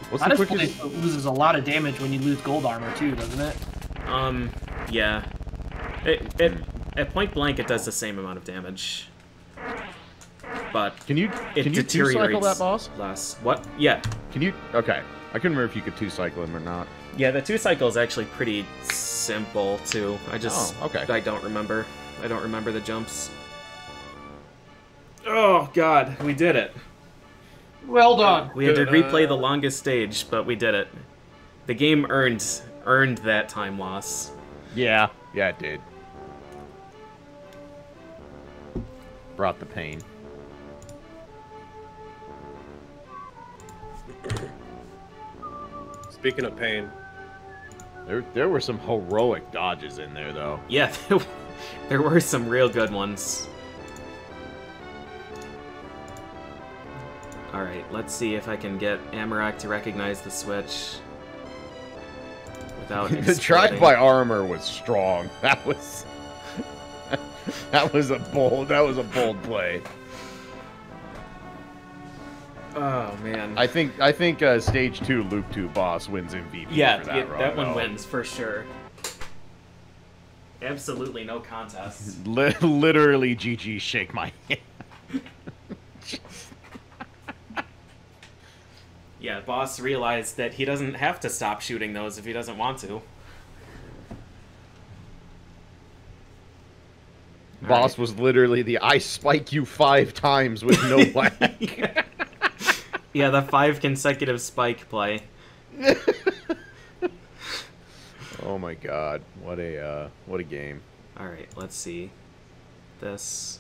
What's the Goddess quickest? Blade loses a lot of damage when you lose gold armor too, doesn't it? Um, yeah. It, it, at point blank, it does the same amount of damage. But Can you it can you two cycle that boss? less. What? Yeah. Can you? Okay. I couldn't remember if you could two cycle him or not. Yeah, the two cycle is actually pretty simple, too. I just... Oh, okay. I don't remember. I don't remember the jumps. Oh, God. We did it. Well done. We had to replay uh, the longest stage, but we did it. The game earned earned that time loss. Yeah. Yeah, it did. Brought the pain. Speaking of pain, There, there were some heroic dodges in there, though. Yeah, <laughs> there were some real good ones. Alright, let's see if I can get AmaRec to recognize the switch. Without <laughs> the exploding. drive-by armor was strong. <laughs> That was. that was a bold. That was a bold play. Oh, man. I think. I think uh, stage two, loop two boss wins MVP. yeah, that, it- that one wins, for sure. Absolutely no contest. <laughs> Li- literally, GG, shake my <laughs> hand. Yeah, boss realized that he doesn't have to stop shooting those if he doesn't want to. Boss was literally the I spike you five times with no <laughs> lag. Yeah, the five consecutive spike play. <laughs> oh my god, what a uh, what a game. All right, let's see. This.